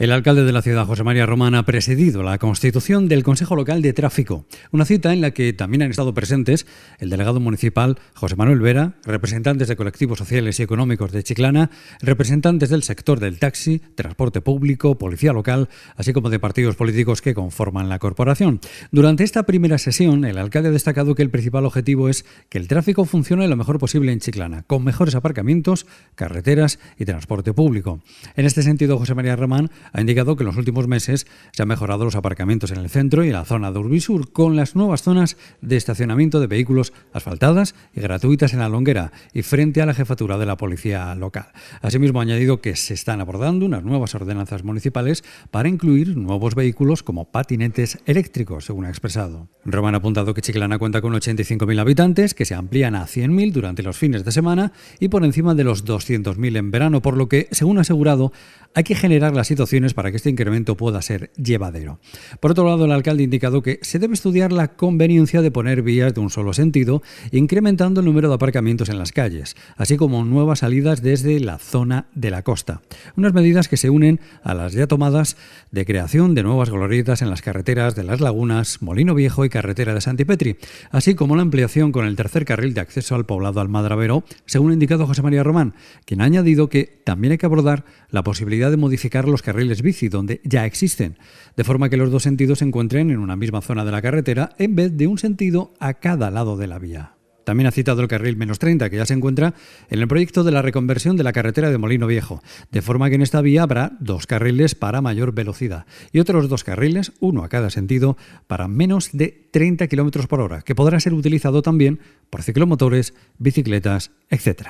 El alcalde de la ciudad, José María Román, ha presidido la constitución del Consejo Local de Tráfico, una cita en la que también han estado presentes el delegado municipal José Manuel Vera, representantes de colectivos sociales y económicos de Chiclana, representantes del sector del taxi, transporte público, policía local, así como de partidos políticos que conforman la corporación. Durante esta primera sesión, el alcalde ha destacado que el principal objetivo es que el tráfico funcione lo mejor posible en Chiclana, con mejores aparcamientos, carreteras y transporte público. En este sentido, José María Román ha indicado que en los últimos meses se han mejorado los aparcamientos en el centro y en la zona de Urbisur con las nuevas zonas de estacionamiento de vehículos asfaltadas y gratuitas en la Longuera y frente a la jefatura de la policía local. Asimismo, ha añadido que se están abordando unas nuevas ordenanzas municipales para incluir nuevos vehículos como patinetes eléctricos, según ha expresado. Román ha apuntado que Chiclana cuenta con 85.000 habitantes, que se amplían a 100.000 durante los fines de semana y por encima de los 200.000 en verano, por lo que, según ha asegurado, hay que generar las situaciones para que este incremento pueda ser llevadero. Por otro lado, el alcalde ha indicado que se debe estudiar la conveniencia de poner vías de un solo sentido, incrementando el número de aparcamientos en las calles, así como nuevas salidas desde la zona de la costa. Unas medidas que se unen a las ya tomadas de creación de nuevas glorietas en las carreteras de las lagunas, Molino Viejo y carretera de Santipetri, así como la ampliación con el tercer carril de acceso al poblado Almadravero, según ha indicado José María Román, quien ha añadido que también hay que abordar la posibilidad de modificar los carriles bici donde ya existen, de forma que los dos sentidos se encuentren en una misma zona de la carretera en vez de un sentido a cada lado de la vía. También ha citado el carril menos 30, que ya se encuentra en el proyecto de la reconversión de la carretera de Molino Viejo, de forma que en esta vía habrá dos carriles para mayor velocidad y otros dos carriles, uno a cada sentido, para menos de 30 km por hora, que podrá ser utilizado también por ciclomotores, bicicletas, etc.